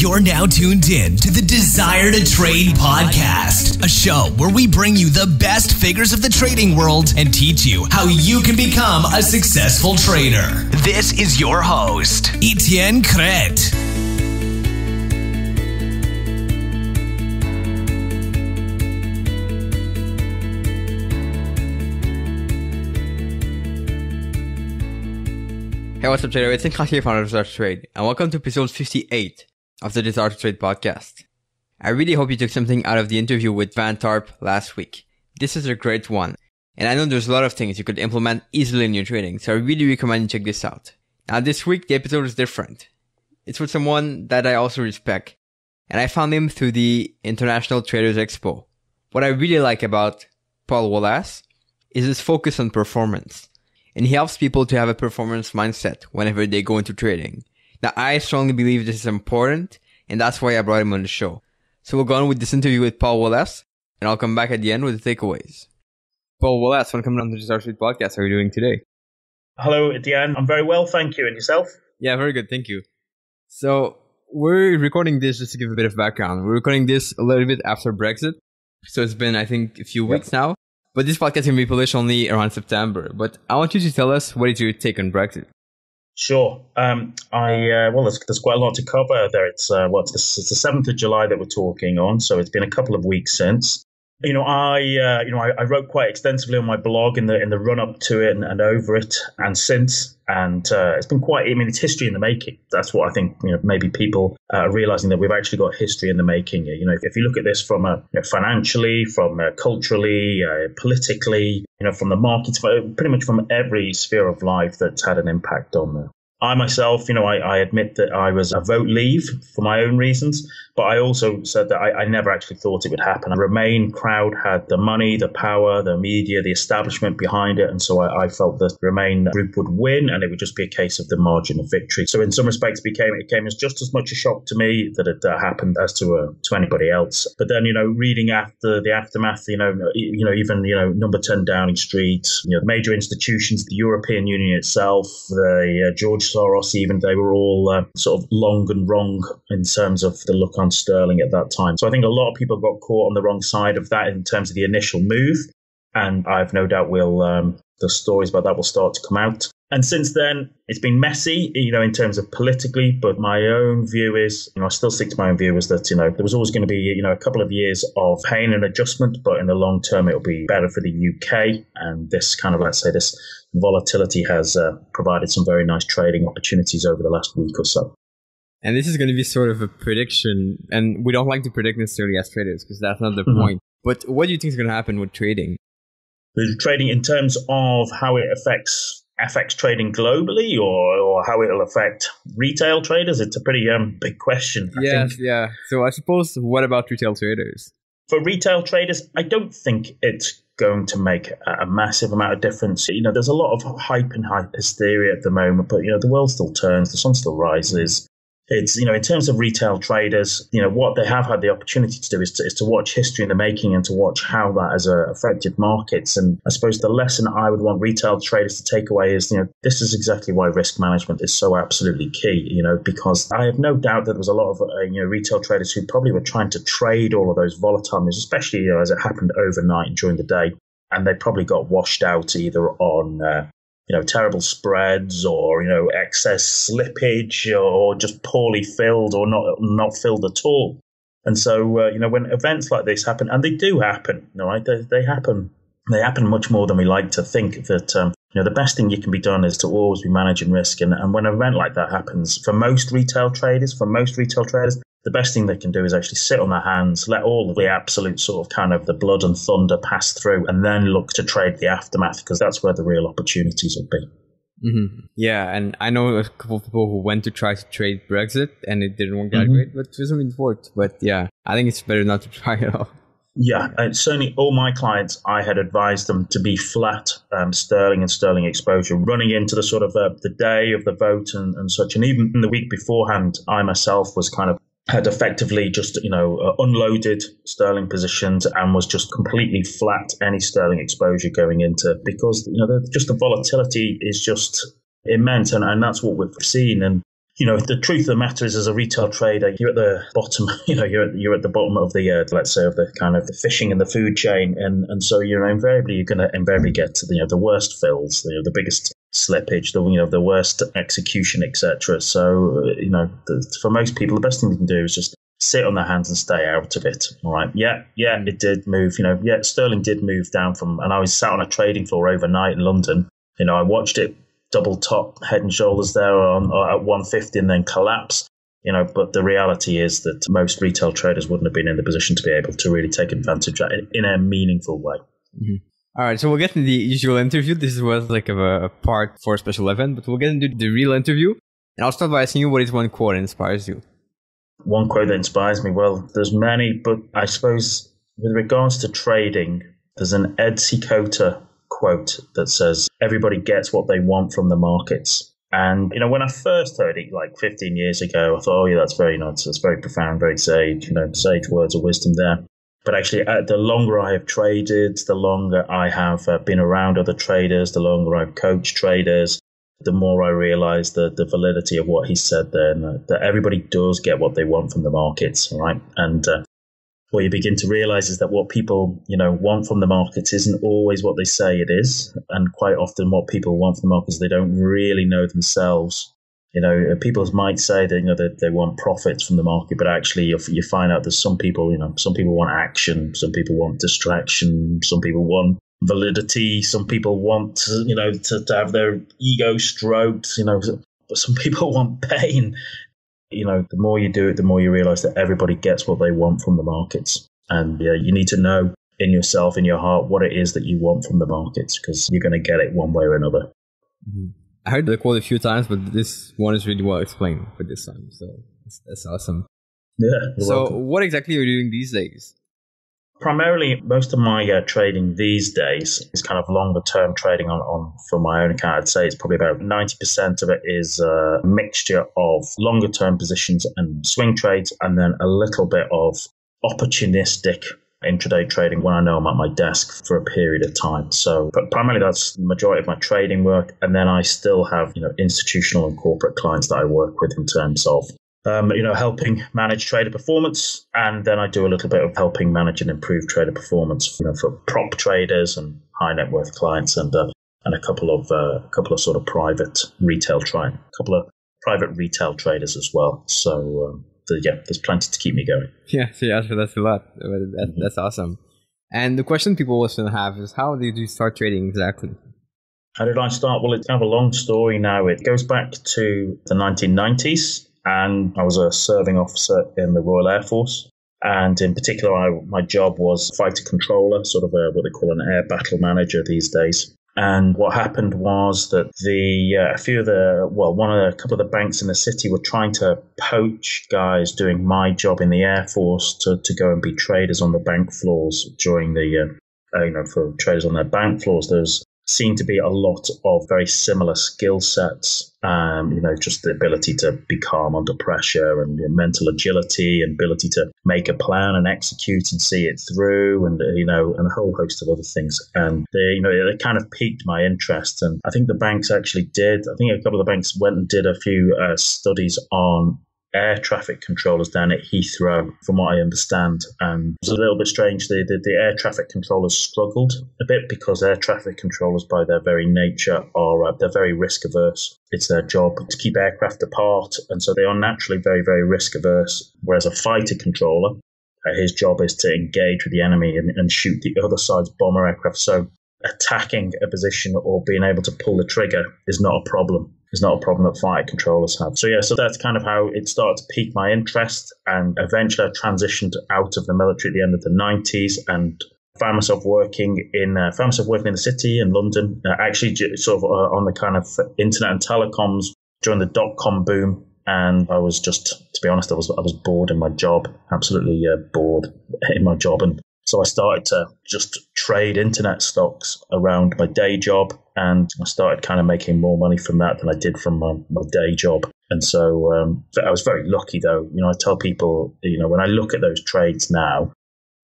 You're now tuned in to the Desire to Trade podcast, a show where we bring you the best figures of the trading world and teach you how you can become a successful trader. This is your host, Etienne Crete. Hey, what's up, trader? It's Inkha here, founder of to Trade, and welcome to episode 58 of the Desire Trade podcast. I really hope you took something out of the interview with Van Tharp last week. This is a great one, and I know there's a lot of things you could implement easily in your trading, so I really recommend you check this out. Now, this week, the episode is different. It's with someone that I also respect, and I found him through the International Traders Expo. What I really like about Paul Wallace is his focus on performance and he helps people to have a performance mindset whenever they go into trading. Now, I strongly believe this is important, and that's why I brought him on the show. So we'll go on with this interview with Paul Wallace, and I'll come back at the end with the takeaways. Paul Wallace, welcome on the Desire to Trade podcast. How are you doing today? Hello, Etienne. I'm very well, thank you. And yourself? Yeah, very good, thank you. So we're recording this just to give a bit of background. We're recording this a little bit after Brexit. So it's been, I think, a few weeks now. But this podcast can be published only around September. But I want you to tell us what is your take on Brexit. Sure. Um, I uh, well, there's, there's quite a lot to cover there. It's uh, what it's the seventh of July that we're talking on, so it's been a couple of weeks since. You know, I uh, you know I, I, wrote quite extensively on my blog in the in the run up to it and, and over it and since, and uh, it's been quite. I mean, it's history in the making. That's what I think. You know, maybe people uh, are realizing that we've actually got history in the making. You know, if, if you look at this from a you know, financially, from uh, culturally, uh, politically, you know, from the markets, pretty much from every sphere of life that's had an impact on the I myself, you know, I, I, admit that I was a vote leave for my own reasons, but I also said that I, I, never actually thought it would happen. The Remain crowd had the money, the power, the media, the establishment behind it, and so I, I felt that Remain group would win, and it would just be a case of the margin of victory. So in some respects, it became it came as just as much a shock to me that it uh, happened as to uh, to anybody else. But then, you know, reading after the aftermath, you know, you know, even you know, number ten Downing Street, you know, major institutions, the European Union itself, the uh, George Soros, even they were all uh, sort of long and wrong in terms of the look on sterling at that time. So I think a lot of people got caught on the wrong side of that in terms of the initial move. And I've no doubt will um, the stories about that will start to come out. And since then, it's been messy, you know, in terms of politically. But my own view is, you know, I still stick to my own view is that, you know, there was always going to be, you know, a couple of years of pain and adjustment, but in the long term, it'll be better for the UK. And this kind of, let's say, this volatility has uh, provided some very nice trading opportunities over the last week or so. And this is going to be sort of a prediction, and we don't like to predict necessarily as traders because that's not the mm-hmm. point. But what do you think is going to happen with trading? With trading in terms of how it affects FX trading globally or, or how it'll affect retail traders? It's a pretty um, big question. I yes, think. yeah. So I suppose, what about retail traders? For retail traders, I don't think it's going to make a, massive amount of difference. You know, there's a lot of hype and hype hysteria at the moment, but you know, the world still turns, the sun still rises. It's, you know, in terms of retail traders, you know, what they have had the opportunity to do is to, is to watch history in the making and to watch how that has uh, affected markets. And I suppose the lesson I would want retail traders to take away is, you know, this is exactly why risk management is so absolutely key, you know, because I have no doubt that there was a lot of, uh, you know, retail traders who probably were trying to trade all of those volatile moves, especially you know, as it happened overnight during the day and they probably got washed out either on uh, you know, terrible spreads or, you know, excess slippage or just poorly filled or not not filled at all. And so, uh, you know, when events like this happen, and they do happen, right? They, they happen. They happen much more than we like to think. That um, you know, the best thing you can be done is to always be managing risk. And, and when an event like that happens, for most retail traders, for most retail traders, the best thing they can do is actually sit on their hands, let all of the absolute sort of kind of the blood and thunder pass through, and then look to trade the aftermath because that's where the real opportunities will be. Mm-hmm. Yeah, and I know a couple of people who went to try to trade Brexit and it didn't work out mm-hmm. great, but it wasn't worked. But yeah, I think it's better not to try at all. Yeah, and certainly all my clients, I had advised them to be flat um, sterling and sterling exposure, running into the sort of uh, the day of the vote and, and such. And even in the week beforehand, I myself was kind of had effectively just you know uh, unloaded sterling positions and was just completely flat any sterling exposure going into because you know the, just the volatility is just immense and, and that's what we've seen and you know, the truth of the matter is, as a retail trader, you're at the bottom. You know, you're at, you're at the bottom of the, uh, let's say, of the kind of the fishing and the food chain, and and so you know, invariably you're going to invariably get to the, you know the worst fills, you know, the biggest slippage, the you know the worst execution, etc. So you know, the, for most people, the best thing they can do is just sit on their hands and stay out of it. All right. Yeah, yeah, it did move. You know, yeah, sterling did move down from, and I was sat on a trading floor overnight in London. You know, I watched it double top head and shoulders there on at 150 and then collapse. You know, but the reality is that most retail traders wouldn't have been in the position to be able to really take advantage of it in a meaningful way. Mm-hmm. All right, so we'll get into the usual interview. This was like a, part for a special event, but we'll get into the real interview. And I'll start by asking you what is one quote that inspires you? One quote that inspires me? Well, there's many, but I suppose with regards to trading, there's an Ed Seykota quote that says, Everybody gets what they want from the markets. And, you know, when I first heard it like 15 years ago, I thought, oh, yeah, that's very nice. That's very profound, very sage, you know, sage words of wisdom there. But actually, uh, the longer I have traded, the longer I have uh, been around other traders, the longer I've coached traders, the more I realize the, the validity of what he said and that, that everybody does get what they want from the markets, right? And uh, what you begin to realize is that what people, you know, want from the markets isn't always what they say it is, and quite often what people want from the markets they don't really know themselves. You know, people might say that you know that they want profits from the market, but actually you, you find out that some people, you know, some people want action, some people want distraction, some people want validity. Some people want, you know, to, to have their ego stroked, you know, but some people want pain. You know, the more you do it, the more you realize that everybody gets what they want from the markets. And yeah, you need to know in yourself, in your heart, what it is that you want from the markets because you're going to get it one way or another. Mm-hmm. I heard the quote a few times, but this one is really well explained for this time. So that's, that's awesome. Yeah. So, welcome. what exactly are you doing these days? primarily most of my uh, trading these days is kind of longer term trading on, on for my own account i'd say it's probably about 90% of it is a mixture of longer term positions and swing trades and then a little bit of opportunistic intraday trading when I know I'm at my desk for a period of time. So, but primarily that's the majority of my trading work. And then I still have, you know, institutional and corporate clients that I work with in terms of um, you know, helping manage trader performance, and then I do a little bit of helping manage and improve trader performance, you know, for prop traders and high net worth clients, and uh, and a couple of uh, a couple of sort of private retail trying, a couple of private retail traders as well. So um, the, yeah, there's plenty to keep me going. Yeah, so yeah, that's a lot. That, mm-hmm. That's awesome. And the question people also have is, how did you start trading exactly? How did I start? Well, it's kind of a long story now. It goes back to the 1990s and I was a serving officer in the Royal Air Force. And in particular, I, my job was fighter controller, sort of a, what they call an air battle manager these days. And what happened was that the uh, a few of the well, one of the, a couple of the banks in the city were trying to poach guys doing my job in the air force to, to go and be traders on the bank floors during the uh, uh, you know for traders on their bank floors. There's seem to be a lot of very similar skill sets. Um, you know, just the ability to be calm under pressure and mental agility and ability to make a plan and execute and see it through and, you know, and a whole host of other things. And they, you know, it kind of piqued my interest. And I think the banks actually did. I think a couple of the banks went and did a few uh, studies on air traffic controllers down at Heathrow, from what I understand. And it was a little bit strange. The, the, the, air traffic controllers struggled a bit because air traffic controllers, by their very nature, are uh, they're very risk averse. It's their job to keep aircraft apart, and so they are naturally very, very risk averse. Whereas a fighter controller, uh, his job is to engage with the enemy and, and shoot the other side's bomber aircraft. So attacking a position or being able to pull the trigger is not a problem is not a problem that flight controllers have. So yeah, so that's kind of how it started to pique my interest, and eventually I transitioned out of the military at the end of the '90s and found myself working in uh, found myself working in the city in London, uh, actually sort of uh, on the kind of internet and telecoms during the dot com boom. And I was just, to be honest, I was I was bored in my job, absolutely uh, bored in my job, and so I started to just trade internet stocks around my day job and I started kind of making more money from that than I did from my, my day job. And so um, I was very lucky though. You know, I tell people, you know, when I look at those trades now,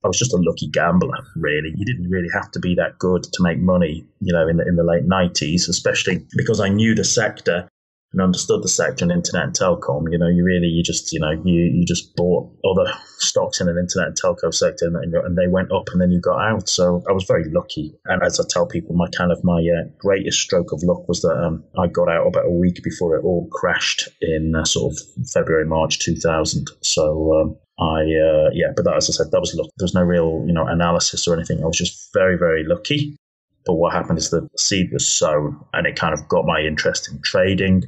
I was just a lucky gambler, really. You didn't really have to be that good to make money, you know, in the, in the late 90s, especially because I knew the sector and understood the sector in internet and telecom. You know, you really, you just, you know, you, you just bought other stocks in an internet and telco sector and, and they went up and then you got out. So I was very lucky. And as I tell people, my kind of my uh, greatest stroke of luck was that um, I got out about a week before it all crashed in uh, sort of February, March 2000. So, um, I uh, yeah, but that, as I said, that was luck. There was no real you know analysis or anything. I was just very very lucky. But what happened is the seed was sown, and it kind of got my interest in trading.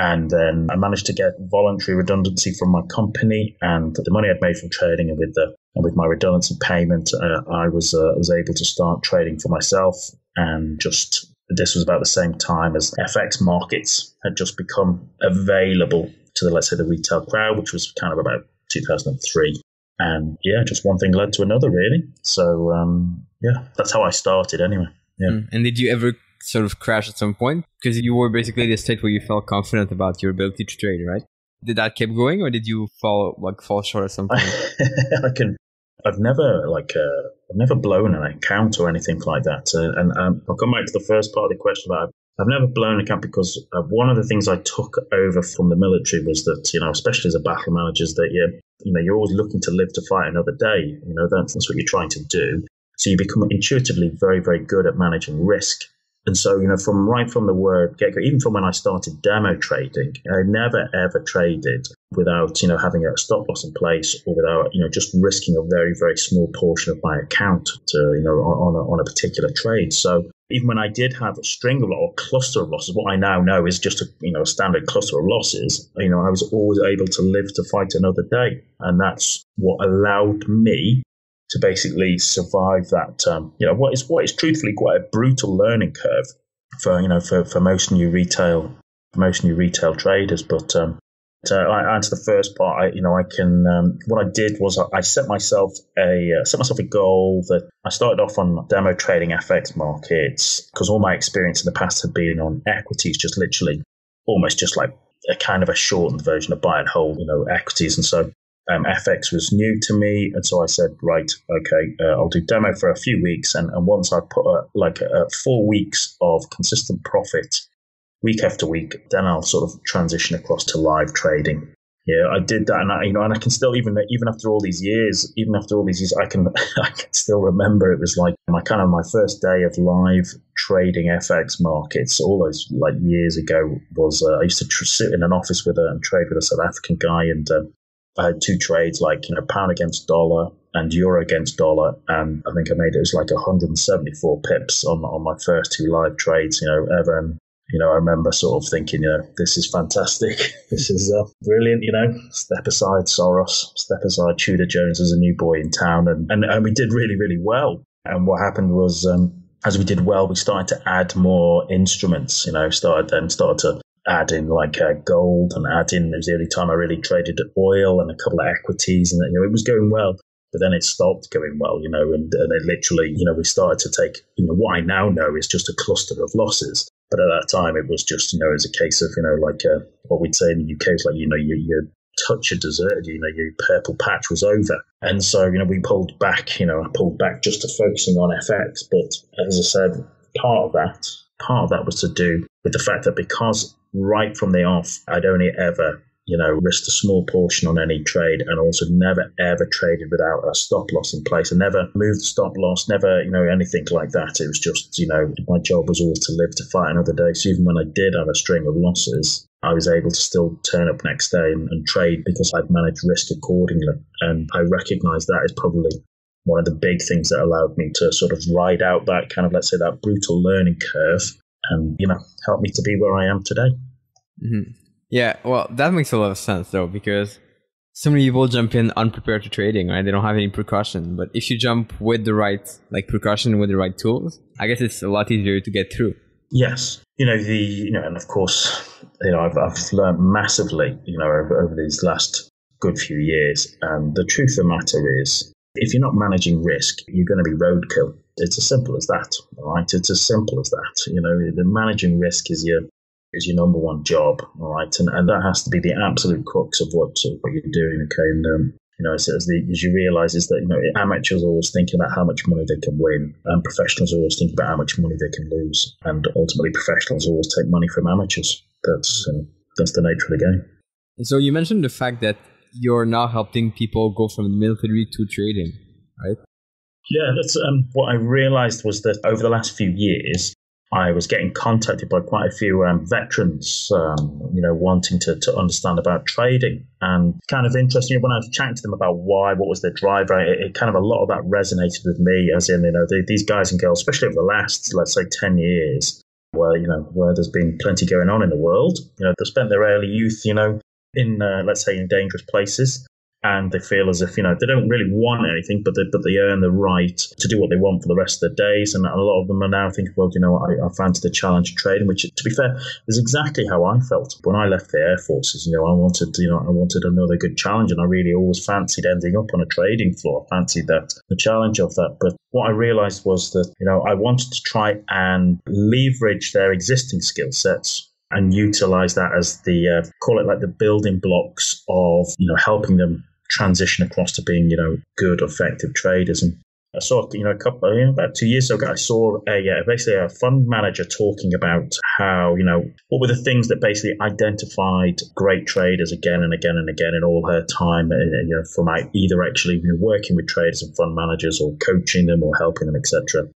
And then I managed to get voluntary redundancy from my company, and the money I'd made from trading and with the and with my redundancy payment, uh, I was uh, was able to start trading for myself. And just this was about the same time as FX markets had just become available to the let's say the retail crowd, which was kind of about 2003. And yeah, just one thing led to another, really. So um, yeah, that's how I started, anyway. Yeah. Mm. And did you ever sort of crash at some point because you were basically in a state where you felt confident about your ability to trade, right? Did that keep going, or did you fall like fall short at some point? I can. I've never like uh, I've never blown an account or anything like that. Uh, and um, I'll come back to the first part of the question about I've never blown an account because uh, one of the things I took over from the military was that you know, especially as a battle manager, is that you you know you're always looking to live to fight another day. You know that's, that's what you're trying to do. So you become intuitively very very good at managing risk. And so, you know, from right from the word get go, even from when I started demo trading, I never ever traded without, you know, having a stop loss in place or without, you know, just risking a very, very small portion of my account to, you know, on, a, on a particular trade. So even when I did have a string of or cluster of losses, what I now know is just a, you know, a standard cluster of losses, you know, I was always able to live to fight another day. And that's what allowed me to basically survive that. Um, you know, what is what is truthfully quite a brutal learning curve for you know for, for most new retail most new retail traders. But um, to answer the first part, I, you know, I can. Um, what I did was I, set myself a uh, set myself a goal that I started off on demo trading FX markets because all my experience in the past had been on equities, just literally almost just like a kind of a shortened version of buy and hold, you know, equities. And so um, FX was new to me, and so I said, right, okay, uh, I'll do demo for a few weeks, and, and once I put a, like a, four weeks of consistent profit, week after week, then I'll sort of transition across to live trading. Yeah, I did that, and I, you know, and I can still even even after all these years, even after all these years, I can I can still remember it was like my kind of my first day of live trading FX markets. All those like years ago was uh, I used to tr- sit in an office with a and trade with a South African guy, and um, I had two trades, like you know, pound against dollar and euro against dollar, and I think I made it was like 174 pips on on my first two live trades, you know, ever. And you know, I remember sort of thinking, you know, this is fantastic, this is uh, brilliant, you know. Step aside Soros, step aside Tudor Jones as a new boy in town, and and, and we did really really well. And what happened was. Um, as we did well, we started to add more instruments, you know, started then started to add in like uh, gold and add in, it was the only time I really traded oil and a couple of equities and, you know, it was going well. But then it stopped going well, you know, and, and it literally, you know, we started to take, you know, what I now know is just a cluster of losses. But at that time, it was just, you know, as a case of, you know, like uh, what we'd say in the UK is like, you know, you, you touch of deserted, you know, your purple patch was over. And so, you know, we pulled back, you know, I pulled back just to focusing on FX. But as I said, part of that, part of that was to do with the fact that because right from the off, I'd only ever, you know, risked a small portion on any trade and also never ever traded without a stop loss in place. I never moved stop loss, never, you know, anything like that. It was just, you know, my job was always to live to fight another day. So even when I did have a string of losses, I was able to still turn up next day and, and trade because I'd managed risk accordingly. And I recognize that is probably one of the big things that allowed me to sort of ride out that kind of, let's say, that brutal learning curve and you know help me to be where I am today. Mm-hmm. Yeah, well, that makes a lot of sense though because so many people jump in unprepared to trading, right? They don't have any precaution. But if you jump with the right like precaution with the right tools, I guess it's a lot easier to get through. Yes, you know the you know, and of course, you know I've I've learned massively, you know, over, over these last good few years. And the truth of the matter is, if you're not managing risk, you're going to be roadkill. It's as simple as that, right? It's as simple as that. You know, the managing risk is your is your number one job, all right? And and that has to be the absolute crux of what of what you're doing, okay? And um, you know, as, as, the, as you realise is that you know amateurs are always thinking about how much money they can win, and professionals are always thinking about how much money they can lose, and ultimately professionals always take money from amateurs. that's uh, that's the nature of the game. so you mentioned the fact that you're now helping people go from the military to trading, right? Yeah, that's um, what I realized was that over the last few years, I was getting contacted by quite a few um, veterans, um, you know, wanting to, to understand about trading. And kind of interesting when I was chatting to them about why, what was their driver, it, it kind of a lot of that resonated with me, as in, you know, the, these guys and girls, especially over the last, let's say, 10 years, where, you know, where there's been plenty going on in the world, you know, they've spent their early youth, you know, in, uh, let's say, in dangerous places and they feel as if you know they don't really want anything, but they but they earn the right to do what they want for the rest of their days. And a lot of them are now thinking, well, you know, I, I fancy the challenge of trading, which, to be fair, is exactly how I felt when I left the air forces. You know, I wanted, you know, I wanted another good challenge, and I really always fancied ending up on a trading floor. I fancied that the challenge of that, but what I realized was that you know I wanted to try and leverage their existing skill sets and utilize that as the uh, call it like the building blocks of you know helping them transition across to being, you know, good, effective traders. And I saw, you know, a couple, you know, about two years ago, I saw a uh, basically a fund manager talking about how, you know, what were the things that basically identified great traders again and again and again in all her time, and, uh, you know, from either actually working with traders and fund managers or coaching them or helping them, etc.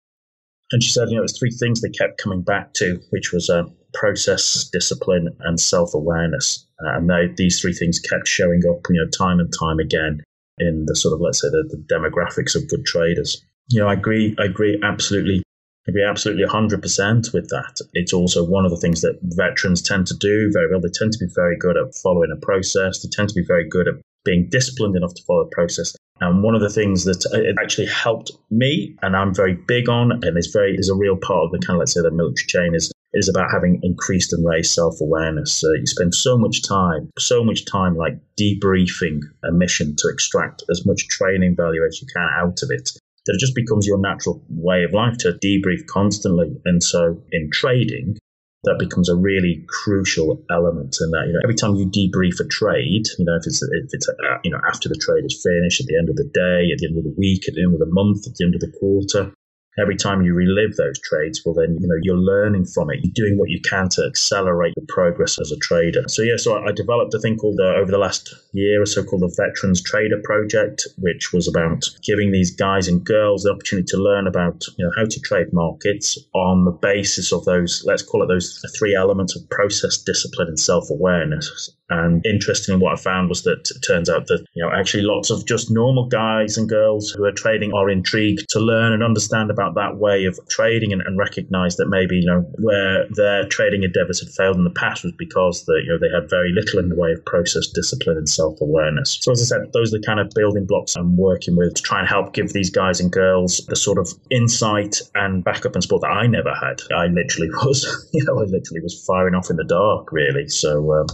And she said, you know, it was three things they kept coming back to, which was uh, process, discipline, and self awareness. Uh, and they, these three things kept showing up, you know, time and time again in the sort of, let's say, the, the demographics of good traders. You know, I agree, I agree absolutely. I agree absolutely 100% with that. It's also one of the things that veterans tend to do very well. They tend to be very good at following a process. They tend to be very good at being disciplined enough to follow a process. And one of the things that it actually helped me, and I'm very big on, and is very is a real part of the kind of let's say the military chain is is about having increased and raised self awareness. Uh, you spend so much time, so much time like debriefing a mission to extract as much training value as you can out of it that it just becomes your natural way of life to debrief constantly. And so in trading, that becomes a really crucial element in that. You know, every time you debrief a trade, you know, if it's if it's uh, you know after the trade is finished, at the end of the day, at the end of the week, at the end of the month, at the end of the quarter, every time you relive those trades, well, then, you know, you're learning from it. You're doing what you can to accelerate the progress as a trader. So, yeah, so I developed a thing called, uh, over the last year or so, called the Veterans Trader Project, which was about giving these guys and girls the opportunity to learn about, you know, how to trade markets on the basis of those, let's call it those three elements of process, discipline, and self awareness. And interestingly, what I found was that it turns out that, you know, actually lots of just normal guys and girls who are trading are intrigued to learn and understand about that way of trading and, and recognize that maybe, you know, where their trading endeavors had failed in the past was because that, you know, they had very little in the way of process, discipline, and self awareness. So, as I said, those are the kind of building blocks I'm working with to try and help give these guys and girls the sort of insight and backup and support that I never had. I literally was, you know, I literally was firing off in the dark, really. So, um,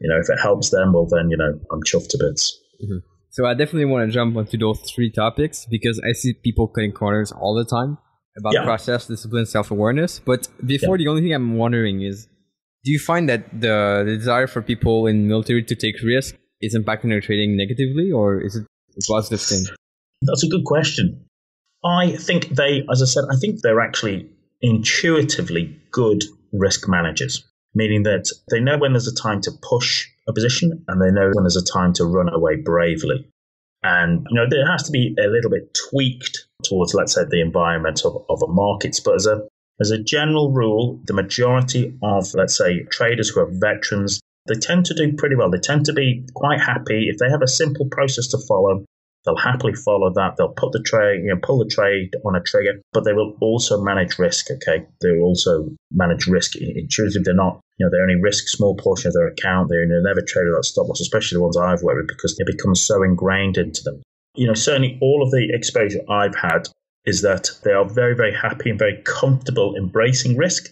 you know, if it helps them, well, then, you know, I'm chuffed to bits. Mm-hmm. So I definitely want to jump onto those three topics because I see people cutting corners all the time about yeah. process, discipline, self awareness. But before, yeah. the only thing I'm wondering is do you find that the, the desire for people in military to take risk is impacting their trading negatively or is it a positive thing? That's a good question. I think they, as I said, I think they're actually intuitively good risk managers meaning that they know when there's a time to push a position and they know when there's a time to run away bravely. And, you know, there has to be a little bit tweaked towards, let's say, the environment of, of a market. But as a, as a general rule, the majority of, let's say, traders who are veterans, they tend to do pretty well. They tend to be quite happy. If they have a simple process to follow, They'll happily follow that. They'll put the trade, you know, pull the trade on a trigger, but they will also manage risk. Okay, they will also manage risk intuitively. They're not, you know, they only risk small portion of their account. They never trade without stop loss, especially the ones I've worked with, because it becomes so ingrained into them. You know, certainly all of the exposure I've had is that they are very, very happy and very comfortable embracing risk,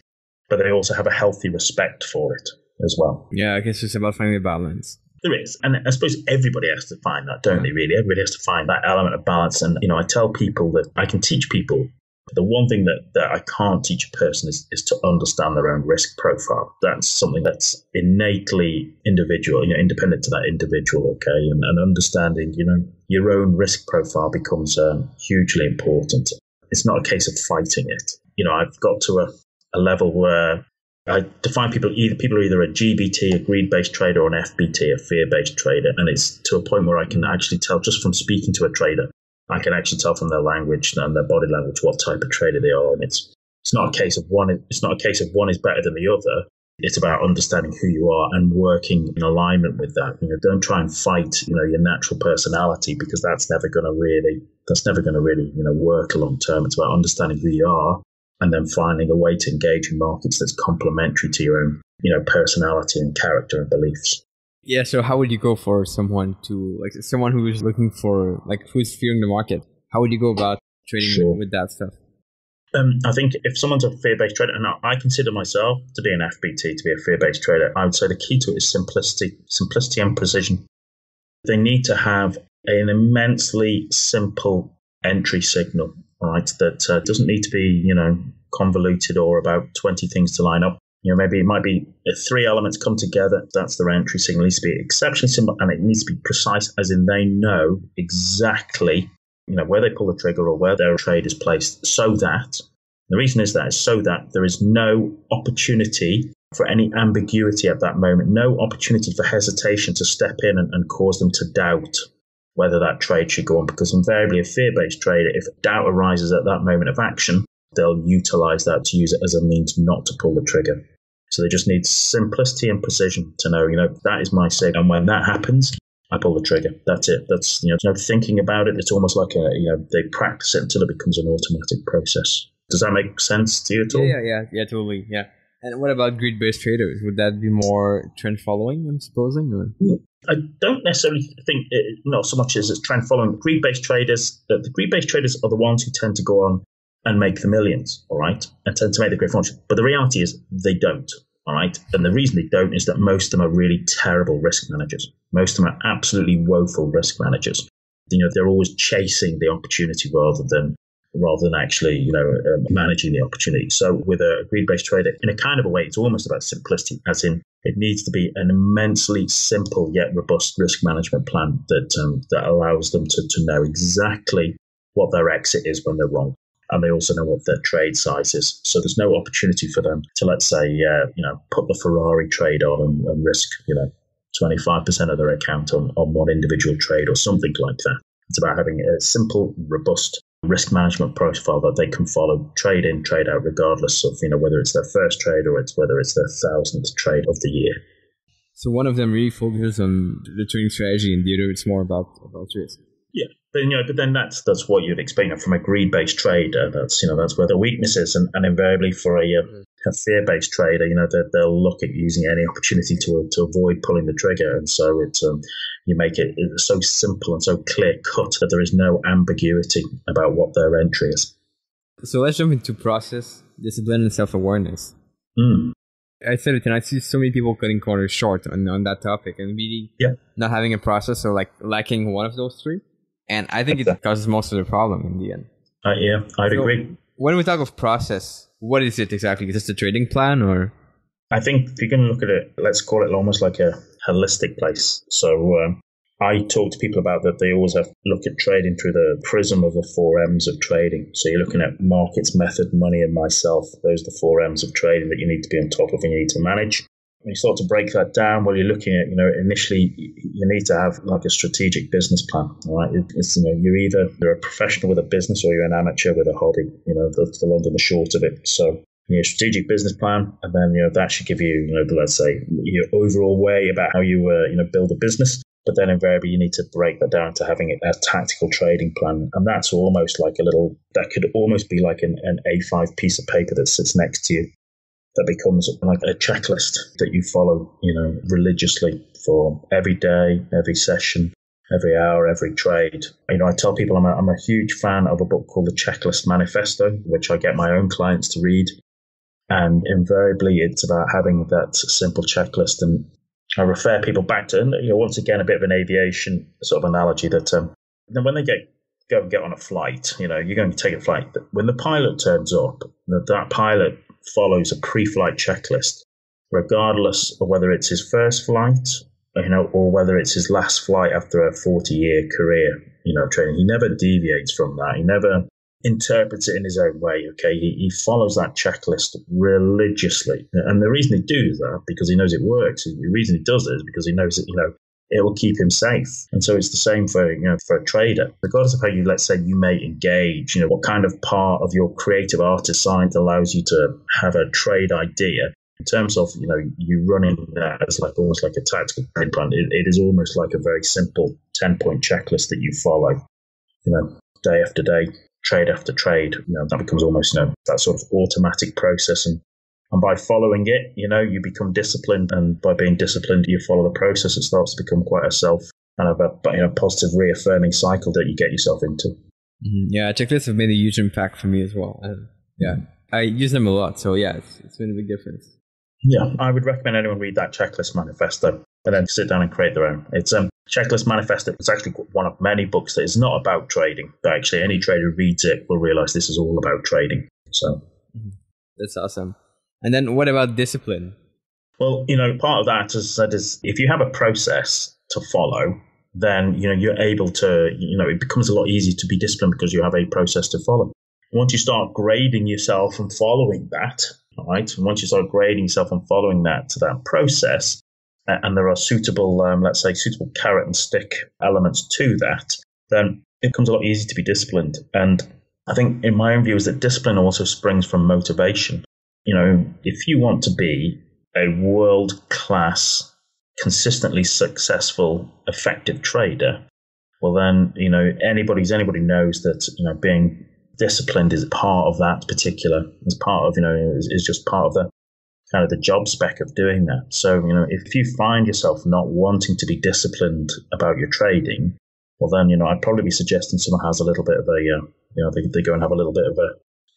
but they also have a healthy respect for it as well. Yeah, I guess it's about finding a balance. There is. And I suppose everybody has to find that, don't they, really? Everybody has to find that element of balance. And, you know, I tell people that I can teach people. The one thing that, that I can't teach a person is, is to understand their own risk profile. That's something that's innately individual, you know, independent to that individual, okay? And, and understanding, you know, your own risk profile becomes um, hugely important. It's not a case of fighting it. You know, I've got to a, a level where I define people either people are either a GBT, a greed based trader, or an FBT, a fear based trader, and it's to a point where I can actually tell just from speaking to a trader, I can actually tell from their language and their body language what type of trader they are, and it's it's not a case of one. It's not a case of one is better than the other. It's about understanding who you are and working in alignment with that. You know, don't try and fight, you know, your natural personality because that's never going to really, that's never going to really, you know, work long term. It's about understanding who you are and then finding a way to engage in markets that's complementary to your own, you know, personality and character and beliefs. Yeah. So how would you go for someone to like someone who's looking for like who's fearing the market? How would you go about trading sure. with, with that stuff? Um, I think if someone's a fear-based trader, and I consider myself to be an FBT, to be a fear-based trader, I would say the key to it is simplicity, simplicity and precision. They need to have an immensely simple entry signal, right? That uh, doesn't need to be, you know, convoluted or about 20 things to line up. You know, maybe it might be three elements come together. That's their entry signal. It needs to be exceptionally simple and it needs to be precise, as in they know exactly you know, where they pull the trigger or where their trade is placed so that the reason is that is so that there is no opportunity for any ambiguity at that moment, no opportunity for hesitation to step in and, and cause them to doubt whether that trade should go on. Because invariably, a fear based trader, if doubt arises at that moment of action, they'll utilize that to use it as a means not to pull the trigger. So they just need simplicity and precision to know, you know, that is my signal. And when that happens, I pull the trigger. That's it. That's you know, no thinking about it. It's almost like a you know they practice it until it becomes an automatic process. Does that make sense to you at all? Yeah, yeah, yeah, totally. Yeah. And what about grid based traders? Would that be more trend following? I'm supposing. Or? I don't necessarily think it, not so much as it's trend following. Grid based traders, uh, the, the greed based traders are the ones who tend to go on and make the millions, all right, and tend to make the great fortune. But the reality is they don't. All right. And the reason they don't is that most of them are really terrible risk managers. Most of them are absolutely woeful risk managers. You know, they're always chasing the opportunity rather than rather than actually, you know, uh, managing the opportunity. So with a greed-based trader, in a kind of a way, it's almost about simplicity, as in it needs to be an immensely simple yet robust risk management plan that um, that allows them to, to know exactly what their exit is when they're wrong and they also know what their trade size is. So there's no opportunity for them to, let's say, uh, you know, put the Ferrari trade on and, and risk, you know, 25% of their account on, on one individual trade or something like that. It's about having a simple, robust risk management profile that they can follow trade in, trade out, regardless of, you know, whether it's their first trade or it's whether it's their thousandth trade of the year. So one of them really focuses on the trading strategy and the other it's more about, about risk. But you know, but then that's that's what you'd expect from a greed-based trader. That's you know that's where the weakness is, and, and invariably for a, uh, a fear-based trader, you know, that they'll look at using any opportunity to to avoid pulling the trigger, and so it's um, you make it so simple and so clear cut that there is no ambiguity about what their entry is. So let's jump into process, discipline, and self-awareness. Mm. I said it, and I see so many people cutting corners short on, on that topic, and really yeah. not having a process or like lacking one of those three. And I think it causes most of the problem in the end. Uh, yeah, I'd so agree. When we talk of process, what is it exactly? Is this a trading plan or? I think if you can look at it, let's call it almost like a holistic place. So um, I talk to people about that. They always have to look at trading through the prism of the four M's of trading. So you're looking at markets, method, money, and myself. Those are the four M's of trading that you need to be on top of and you need to manage when you start to break that down, well, you're looking at, you know, initially you need to have like a strategic business plan, right? It's, you know, you're either you're a professional with a business or you're an amateur with a hobby, you know, that's the long and the short of it. So your strategic business plan, and then, you know, that should give you, you know, let's say your overall way about how you, uh, you know, build a business. But then invariably you need to break that down to having a tactical trading plan. And that's almost like a little, that could almost be like an, an A5 piece of paper that sits next to you that becomes like a checklist that you follow, you know, religiously for every day, every session, every hour, every trade. You know, I tell people I'm a, I'm a huge fan of a book called The Checklist Manifesto, which I get my own clients to read. And invariably, it's about having that simple checklist. And I refer people back to, you know, once again, a bit of an aviation sort of analogy that um, when they get go and get on a flight, you know, you're going to take a flight. But When the pilot turns up, that pilot follows a pre-flight checklist, regardless of whether it's his first flight, you know, or whether it's his last flight after a 40-year career, you know, training. He never deviates from that. He never interprets it in his own way. Okay, he, he follows that checklist religiously, and the reason he does that because he knows it works. The reason he does it is because he knows that you know it will keep him safe. And so it's the same for you know for a trader. Regardless of how you let's say you may engage, you know what kind of part of your creative artist side allows you to have a trade idea. In terms of you know you running that as like almost like a tactical trade plan, it, it is almost like a very simple ten point checklist that you follow. You know, day after day, trade after trade. You know that becomes almost you know that sort of automatic process and and by following it, you know, you become disciplined. And by being disciplined, you follow the process. It starts to become quite a self kind of a you know, positive reaffirming cycle that you get yourself into. Mm-hmm. Yeah, checklists have made a huge impact for me as well. And yeah, I use them a lot. So yeah, it's, it's been a big difference. Yeah, I would recommend anyone read that checklist manifesto and then sit down and create their own. It's um checklist manifesto. It's actually one of many books that is not about trading. But actually, any trader who reads it will realize this is all about trading. So mm-hmm. that's awesome. And then what about discipline? Well, you know, part of that, as I said, is if you have a process to follow, then you know you're able to, you know, it becomes a lot easier to be disciplined because you have a process to follow. Once you start grading yourself and following that, right? And once you start grading yourself and following that to that process, and there are suitable, um, let's say, suitable carrot and stick elements to that, then it becomes a lot easier to be disciplined. And I think, in my own view, is that discipline also springs from motivation you know, if you want to be a world class, consistently successful, effective trader, well, then, you know, anybody's anybody knows that, you know, being disciplined is part of that particular, is part of, you know, is, is just part of the kind of the job spec of doing that. So, you know, if you find yourself not wanting to be disciplined about your trading, well, then, you know, I'd probably be suggesting someone has a little bit of a, uh, you know, they, they go and have a little bit of a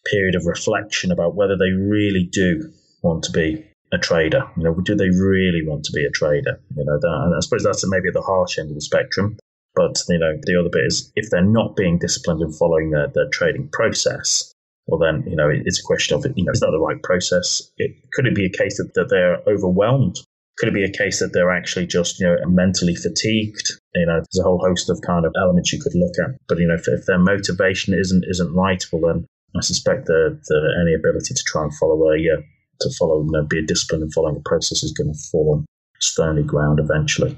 period of reflection about whether they really do want to be a trader. You know, do they really want to be a trader? You know, that, and I suppose that's maybe the harsh end of the spectrum. But you know, the other bit is if they're not being disciplined in following their, their trading process, well, then you know it's a question of you know is that the right process? It, could it be a case that, that they're overwhelmed? Could it be a case that they're actually just you know mentally fatigued? You know, there's a whole host of kind of elements you could look at. But you know, if, if their motivation isn't isn't right, well then I suspect that, that any ability to try and follow a uh, to follow you know, be a discipline and following a process is going to fall on stony ground eventually.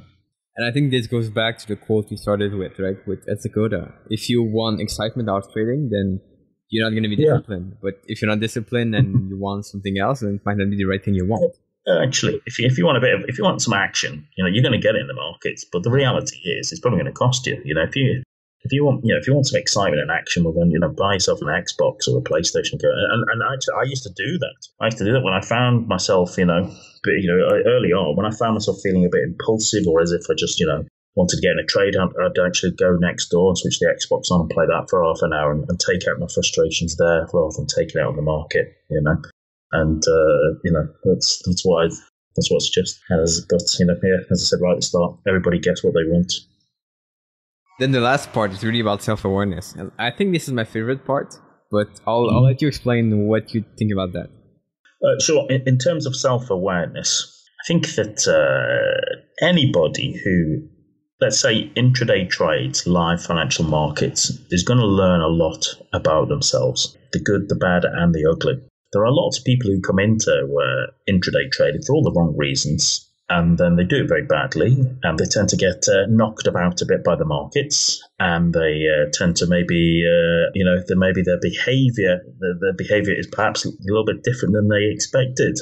And I think this goes back to the quote we started with, right? With Ed Seykota. If you want excitement out of trading, then you're not going to be disciplined. Yeah. But if you're not disciplined and you want something else, then it might not be the right thing you want. Actually, if you, if you want a bit of, if you want some action, you know, you're going to get it in the markets. But the reality is, it's probably going to cost you. You know, if you if you want, you know, if you want some excitement and action, well, then you know, buy yourself an Xbox or a PlayStation. And, and actually, I used to do that. I used to do that when I found myself, you know, you know, early on when I found myself feeling a bit impulsive, or as if I just, you know, wanted to get in a trade, I'd, I'd actually go next door and switch the Xbox on and play that for half an hour and, and take out my frustrations there rather than taking it out on the market, you know. And uh, you know, that's that's what I that's what I suggest. As but you know, yeah, as I said right at the start, everybody gets what they want. Then the last part is really about self awareness. And I think this is my favorite part, but I'll, I'll let you explain what you think about that. Uh, sure. In, in, terms of self awareness, I think that uh, anybody who, let's say, intraday trades live financial markets is going to learn a lot about themselves the good, the bad, and the ugly. There are lots of people who come into uh, intraday trading for all the wrong reasons and then they do it very badly, and they tend to get uh, knocked about a bit by the markets, and they uh, tend to maybe, uh, you know, the, maybe their behaviour, the, their behaviour is perhaps a little bit different than they expected.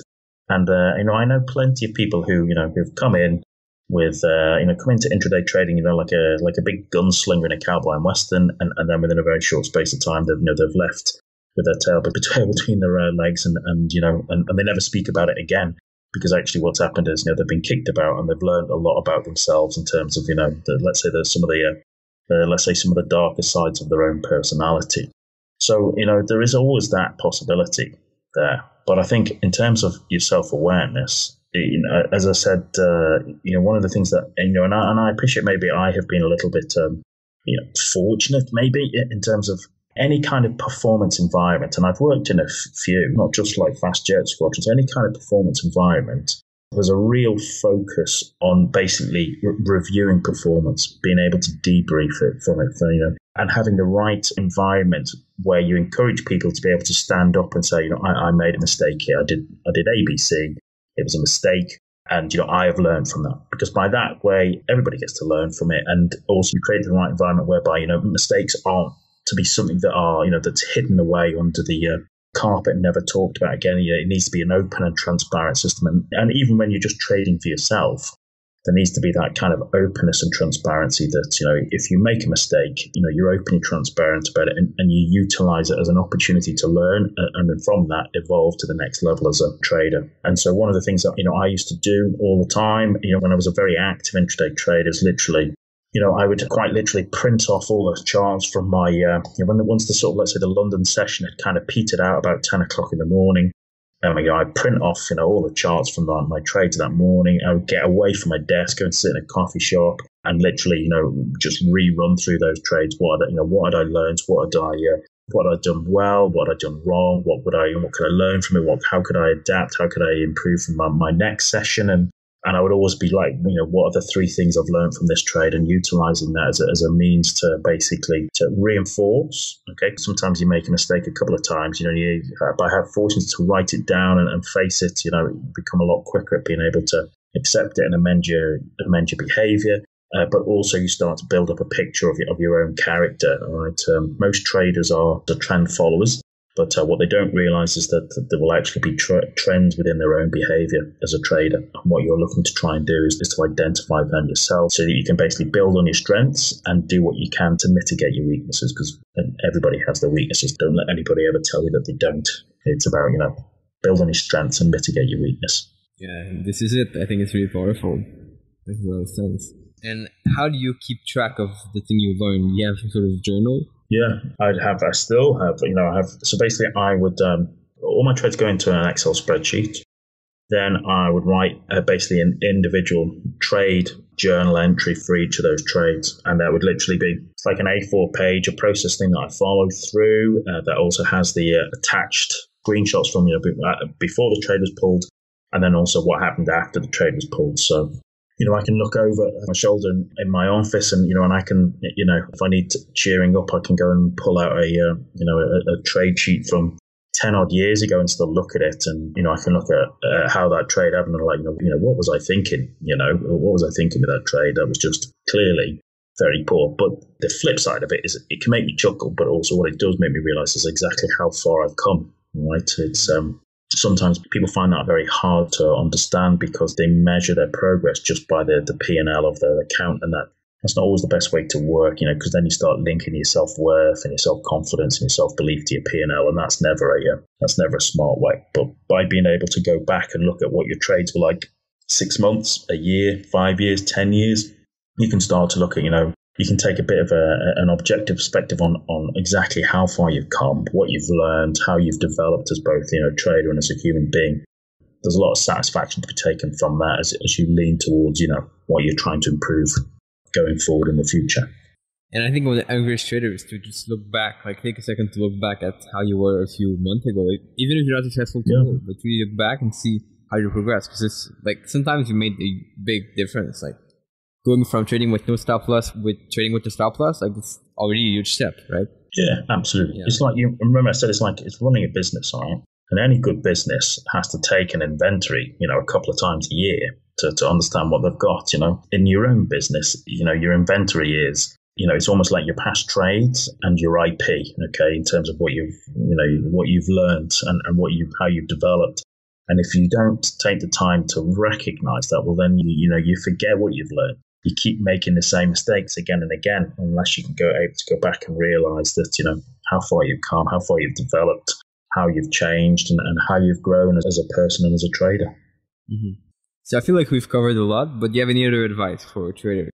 And uh, you know, I know plenty of people who you know who've come in with uh, you know come into intraday trading, you know, like a like a big gunslinger in a cowboy and western, and, and then within a very short space of time, they've you know they've left with their tail between between their uh, legs, and and you know, and, and they never speak about it again because actually what's happened is you know they've been kicked about and they've learned a lot about themselves in terms of you know the, let's say there's some of the uh, uh, let's say some of the darker sides of their own personality. So you know there is always that possibility there, but I think in terms of your self awareness, you know, as I said, uh, you know one of the things that you know, and I, and I appreciate maybe I have been a little bit um, you know fortunate maybe in terms of any kind of performance environment, and I've worked in a few, not just like fast jet squadrons, any kind of performance environment, there's a real focus on basically re- reviewing performance, being able to debrief it from it, for, you know, and having the right environment where you encourage people to be able to stand up and say, you know, I, I made a mistake here. I did, I did ABC. It was a mistake. And, you know, I have learned from that because by that way, everybody gets to learn from it. And also you create the right environment whereby, you know, mistakes aren't to be something that are, you know, that's hidden away under the uh, carpet and never talked about again. You know, it needs to be an open and transparent system. And, and even when you're just trading for yourself, there needs to be that kind of openness and transparency that, you know, if you make a mistake, you know, you're openly transparent about it and, and you utilize it as an opportunity to learn and, and then from that evolve to the next level as a trader. And so one of the things that, you know, I used to do all the time, you know, when I was a very active intraday trader is literally you know, I would quite literally print off all the charts from my, uh, you know, when the, once the sort of, let's say the London session had kind of petered out about 10 o'clock in the morning, and I go, I print off, you know, all the charts from my, my trades that morning. I would get away from my desk, go and sit in a coffee shop, and literally, you know, just rerun through those trades. What, had, you know, what had I learned? What had I, uh, what had I done well? What had I done wrong? What would I, what could I learn from it? What, how could I adapt? How could I improve from my, my next session? And and I would always be like, you know, what are the three things I've learned from this trade and utilizing that as a, as a means to basically to reinforce. Okay. Sometimes you make a mistake a couple of times, you know, you, uh, by having fortune to write it down and, and face it, you know, you become a lot quicker at being able to accept it and amend your, amend your behavior. Uh, but also you start to build up a picture of your, of your own character. Right, um, most traders are the trend followers, but uh, what they don't realize is that, there will actually be trends within their own behavior as a trader. And what you're looking to try and do is, is to identify them yourself so that you can basically build on your strengths and do what you can to mitigate your weaknesses because everybody has their weaknesses. Don't let anybody ever tell you that they don't. It's about, you know, build on your strengths and mitigate your weakness. Yeah, this is it. I think it's really powerful. Makes a lot of sense. And how do you keep track of the thing you learn? You have some sort of journal yeah, I'd have. I still have. You know, I have. So basically, I would um, all my trades go into an Excel spreadsheet. Then I would write uh, basically an individual trade journal entry for each of those trades, and that would literally be like an A4 page, a process thing that I follow through. Uh, that also has the uh, attached screenshots from you know uh, before the trade was pulled, and then also what happened after the trade was pulled. So you know, I can look over my shoulder in, my office and, you know, and I can, you know, if I need cheering up, I can go and pull out a, uh, you know, a, a, trade sheet from 10 odd years ago and still look at it. And, you know, I can look at uh, how that trade happened and like, you know, you know, what was I thinking? You know, what was I thinking with that trade? That was just clearly very poor. But the flip side of it is it can make me chuckle, but also what it does make me realize is exactly how far I've come. Right. It's, um, sometimes people find that very hard to understand because they measure their progress just by the, the P&L of their account and that that's not always the best way to work, you know, because then you start linking your self worth and your self confidence and your self belief to your P and L, and that's never a uh, that's never a smart way. But by being able to go back and look at what your trades were like six months, a year, five years, ten years, you can start to look at you know you can take a bit of a, an objective perspective on, on exactly how far you've come, what you've learned, how you've developed as both you know trader and as a human being. There's a lot of satisfaction to be taken from that as, as you lean towards you know what you're trying to improve going forward in the future. And I think one of the angriest traders to just look back, like take a second to look back at how you were a few months ago, like, even if you're not successful today, yeah. but really look back and see how you progress. Because it's like sometimes you made a big difference. Like going from trading with no stop loss with trading with the stop loss, like it's already a huge step, right? Yeah, absolutely. Yeah. It's like you remember I said it's like it's running a business, right? And any good business has to take an inventory, you know, a couple of times a year to, to understand what they've got. You know, in your own business, you know, your inventory is you know, it's almost like your past trades and your IP, okay, in terms of what you've, you know, what you've learned and, and what you, how you've developed. And if you don't take the time to recognize that, well, then, you, you know, you forget what you've learned you keep making the same mistakes again and again unless you can go able to go back and realize that you know how far you've come how far you've developed how you've changed and, and how you've grown as a person and as a trader mm-hmm. so i feel like we've covered a lot but do you have any other advice for traders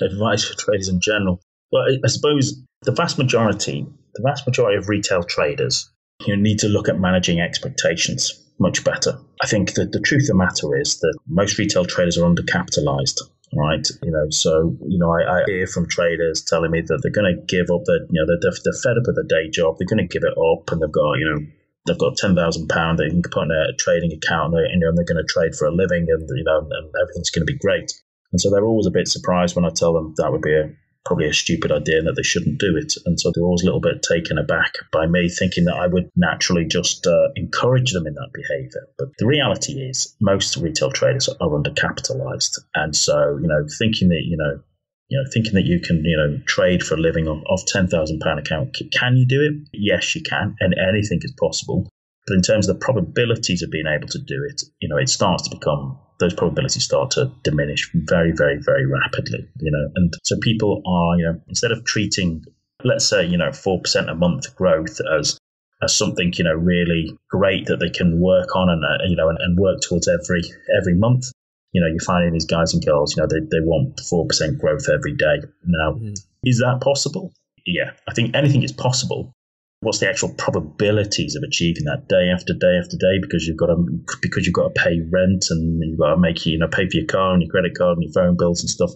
advice for traders in general well I, I suppose the vast majority the vast majority of retail traders you need to look at managing expectations much better. I think that the truth of the matter is that most retail traders are undercapitalized right? You know, so you know, I, I hear from traders telling me that they're going to give up their, you know, they're, they're fed up with their day job, they're going to give it up, and they've got, you know, they've got ten thousand pound they can put in a trading account, and, they, you know, and they're going to trade for a living, and you know, and everything's going to be great. And so they're always a bit surprised when I tell them that would be a probably a stupid idea and that they shouldn't do it. And so they're always a little bit taken aback by me thinking that I would naturally just uh, encourage them in that behavior. But the reality is, most retail traders are undercapitalized. And so, you know, thinking that, you know, you know, thinking that you can, you know, trade for a living off, off ten thousand pound account, can you do it? Yes, you can, and anything is possible. But in terms of the probabilities of being able to do it, you know, it starts to become those probabilities start to diminish very, very, very rapidly, you know. And so people are, you know, instead of treating, let's say, you know, 4% a month growth as, as something, you know, really great that they can work on and, uh, you know, and, and work towards every, every month, you know, you're finding these guys and girls, you know, they, they want 4% growth every day. Now, mm. is that possible? Yeah, I think anything is possible what's the actual probabilities of achieving that day after day after day because you've got to because you've got to pay rent and you've got to make you know pay for your car and your credit card and your phone bills and stuff.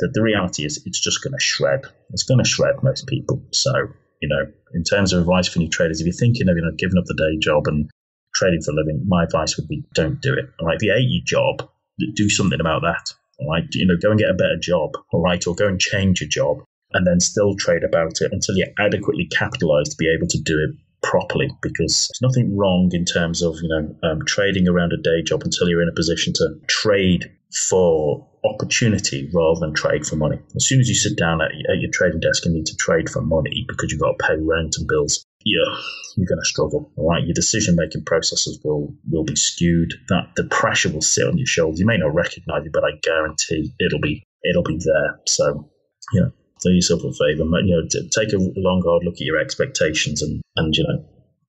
That the reality is it's just going to shred. It's going to shred most people. So you know, in terms of advice for new traders, if you're thinking of you know giving up the day job and trading for a living, my advice would be don't do it. All right, if you job, do something about that. Right, you know, go and get a better job. All right, or go and change your job and then still trade about it until you're adequately capitalized to be able to do it properly because there's nothing wrong in terms of you know um, trading around a day job until you're in a position to trade for opportunity rather than trade for money. As soon as you sit down at, at your trading desk and need to trade for money because you've got to pay rent and bills, yeah, you're going to struggle. Right, your decision making processes will will be skewed. That the pressure will sit on your shoulders. You may not recognize it, but I guarantee it'll be it'll be there. So, you know, do yourself a favor, you know, take a long hard look at your expectations and, and you know,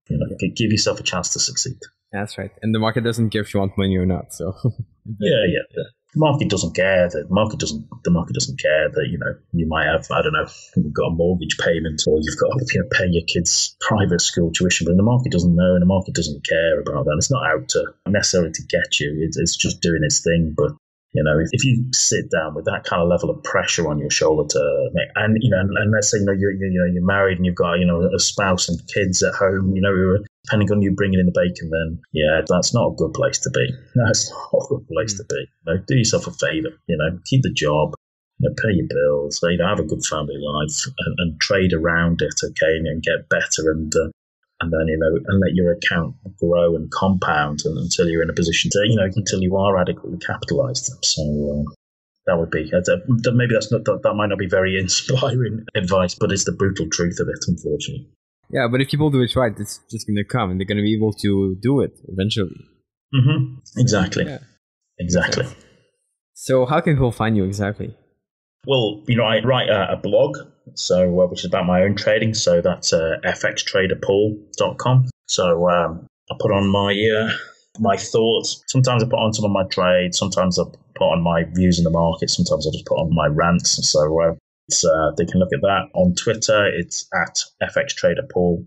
you know, give yourself a chance to succeed. That's right. And the market doesn't care if you want money or not. So yeah, yeah, yeah. The market doesn't care. The market doesn't. The market doesn't care that you know you might have I don't know you've got a mortgage payment or you've got you know pay your kids private school tuition, but the market doesn't know and the market doesn't care about that. It's not out to necessarily to get you. It's, it's just doing its thing. But you know, if, if you sit down with that kind of level of pressure on your shoulder to make, and you know, and, and let's say you know you're, you know you're married and you've got you know a spouse and kids at home, you know, depending on you bringing in the bacon, then yeah, that's not a good place to be. That's not a good place to be. You know, do yourself a favor. You know, keep the job. You know, pay your bills. You know, have a good family life and, and trade around it, okay, and, and get better and uh, and then you know and let your account grow and compound and, until you're in a position to you know until you are adequately capitalized. So uh, that would be uh, maybe that's not that, that might not be very inspiring advice but it's the brutal truth of it unfortunately. Yeah but if people do it right it's just going to come and they're going to be able to do it eventually. Mm-hmm. exactly. Yeah. exactly. So how can people find you exactly well, you know, I write a, a blog, so uh, which is about my own trading. So that's uh, fxtraderpaul.com. So um, I put on my uh, my thoughts. Sometimes I put on some of my trades. Sometimes I put on my views in the market. Sometimes I just put on my rants. So uh, uh, they can look at that on Twitter. It's at fxtraderpaul.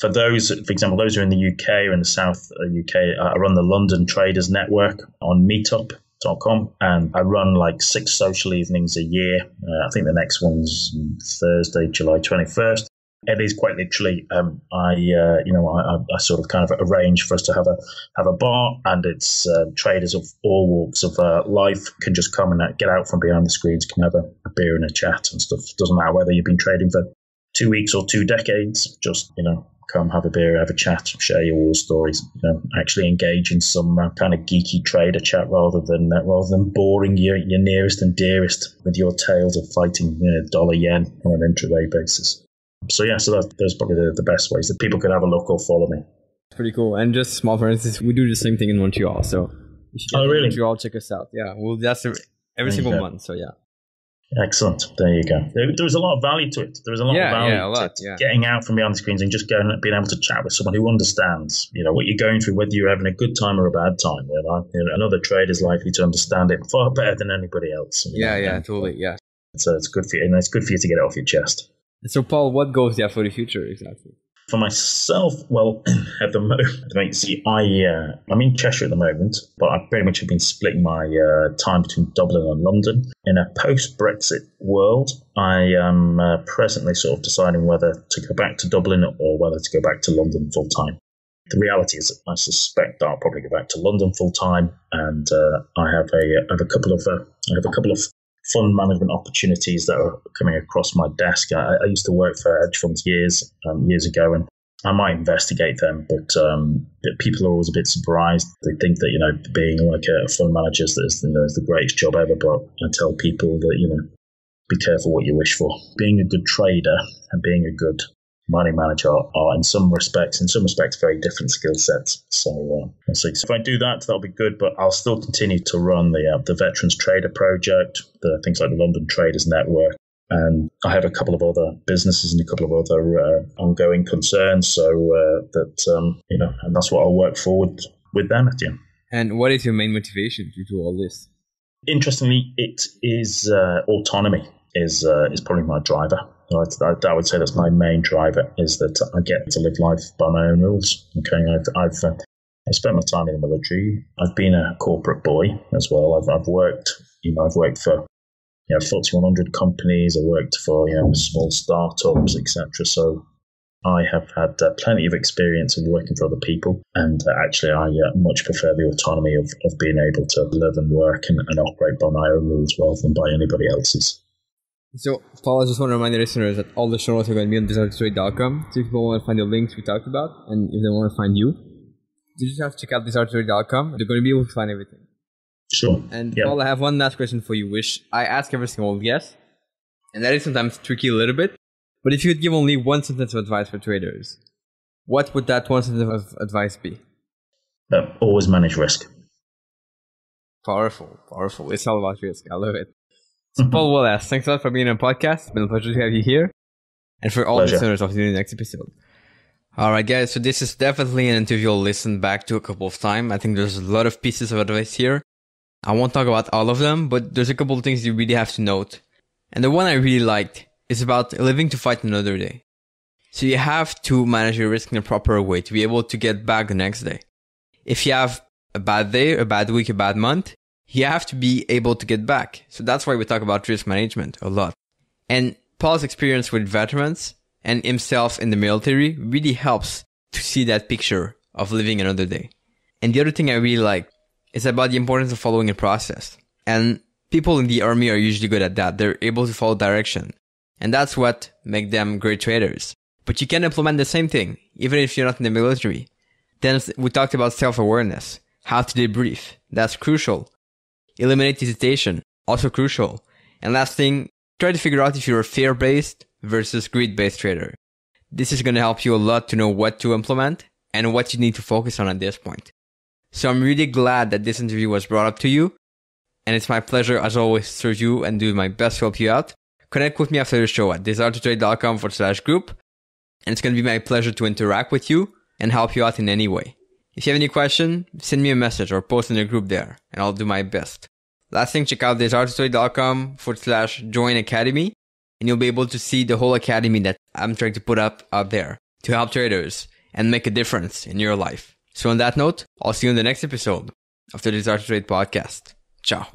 For those, for example, those who are in the UK or in the South UK, I run the London Traders Network on Meetup com, and I run like six social evenings a year. Uh, I think the next one's Thursday, July 21st. It is quite literally. Um, I, uh, you know, I, I, sort of kind of arrange for us to have a have a bar, and it's uh, traders of all walks of uh, life can just come and uh, get out from behind the screens, can have a, a beer and a chat and stuff. Doesn't matter whether you've been trading for two weeks or two decades. Just you know, come have a beer, have a chat, share your war stories. You know, actually engage in some uh, kind of geeky trader chat rather than uh, rather than boring your your nearest and dearest with your tales of fighting you know, dollar yen on an intraday basis. So yeah, so that, those probably the, the best ways that people could have a look or follow me. Pretty cool. And just small for instance, we do the same thing in Montreal. So oh really? Montreal, check us out. Yeah, well that's every single month. So yeah. Excellent. There you go. There, there, was a lot of value to it. There was a lot yeah, of value yeah, lot, to yeah. getting out from behind the screens and just going and being able to chat with someone who understands, you know, what you're going through, whether you're having a good time or a bad time. You know, another trader is likely to understand it far better than anybody else. Yeah, know? yeah, totally. Yeah. So it's good for you, and it's good for you to get it off your chest. So, Paul, what goals do you have for the future exactly? For myself, well, at the moment, see, I uh, I'm in Cheshire at the moment, but I pretty much have been splitting my uh, time between Dublin and London. In a post-Brexit world, I am uh, presently sort of deciding whether to go back to Dublin or whether to go back to London full time. The reality is, that I suspect I'll probably go back to London full time, and uh, I have a I have a couple of uh, I have a couple of fund management opportunities that are coming across my desk. I, I used to work for hedge funds years um, years ago, and I might investigate them, but um, people are always a bit surprised. They think that you know being like a fund manager is, you know, is the greatest job ever. But I tell people that you know be careful what you wish for. Being a good trader and being a good money manager are, in some respects, in some respects, very different skill sets. So, uh, so if I do that, that'll be good. But I'll still continue to run the uh, the Veterans Trader Project, the things like the London Traders Network, and I have a couple of other businesses and a couple of other uh, ongoing concerns. So uh, that um, you know, and that's what I'll work forward with them at. Yeah. And what is your main motivation to do all this? Interestingly, it is uh, autonomy is uh, is probably my driver. I, I, would say that's my main driver is that I get to live life by my own rules. Okay, I've I've uh, I spent my time in the military. I've been a corporate boy as well. I've I've worked you know I've worked for you know, FTSE 100 companies. I worked for you know small startups, etc. So I have had uh, plenty of experience of working for other people, and uh, actually, I uh, much prefer the autonomy of, of being able to live and work and, and operate by my own rules rather than by anybody else's. So, Paul, I just want to remind the listeners that all the show notes are going to be on desiretotrade.com. So, if people want to find the links we talked about, and if they want to find you, you just have to check out desiretotrade.com. They're going to be able to find everything. Sure. And yeah. Paul, I have one last question for you, which I ask every single guest, and that is sometimes tricky a little bit. But if you could give only one sentence of advice for traders, what would that one sentence of advice be? Uh, always manage risk. Powerful, powerful. It's all about risk. I love it. So, Paul Wallace, thanks a lot for being on the podcast. It's been a pleasure to have you here. And for all Pleasure. listeners, I'll see you in the next episode. All right, guys. So this is definitely an interview I'll listen back to a couple of times. I think there's a lot of pieces of advice here. I won't talk about all of them, but there's a couple of things you really have to note. And the one I really liked is about living to fight another day. So you have to manage your risk in a proper way to be able to get back the next day. If you have a bad day, a bad week, a bad month, you have to be able to get back. So that's why we talk about risk management a lot. And Paul's experience with veterans and himself in the military really helps to see that picture of living another day. And the other thing I really like is about the importance of following a process. And people in the army are usually good at that. They're able to follow direction. And that's what makes them great traders. But you can implement the same thing, even if you're not in the military. Then we talked about self-awareness, how to debrief. That's crucial. Eliminate hesitation, also crucial. And last thing, try to figure out if you're a fear-based versus greed-based trader. This is going to help you a lot to know what to implement and what you need to focus on at this point. So I'm really glad that this interview was brought up to you. And it's my pleasure, as always, to serve you and do my best to help you out. Connect with me after the show at desiretotrade.com forward slash group. And it's going to be my pleasure to interact with you and help you out in any way. If you have any question, send me a message or post in the group there, and I'll do my best. Last thing, check out desiretotrade.com forward slash join academy, and you'll be able to see the whole academy that I'm trying to put up out there to help traders and make a difference in your life. So, on that note, I'll see you in the next episode of the Desire to Trade podcast. Ciao.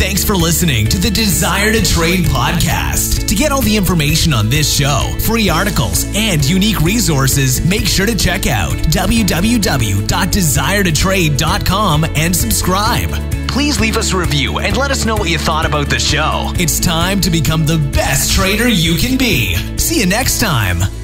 Thanks for listening to the Desire to Trade podcast. To get all the information on this show, free articles, and unique resources, make sure to check out www.desiretotrade.com and subscribe. Please leave us a review and let us know what you thought about the show. It's time to become the best trader you can be. See you next time.